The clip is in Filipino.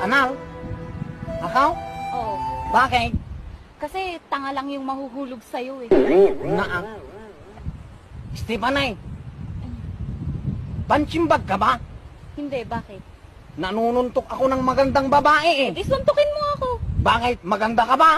Anal? Akaw? Oo. Bakit? Kasi tanga lang yung mahuhulog sa'yo eh. Na Stefanay, pansimbag ka ba? Hindi, bakit? Nanununtok ako ng magandang babae eh. eh di suntukin mo ako. Bakit? Maganda ka ba?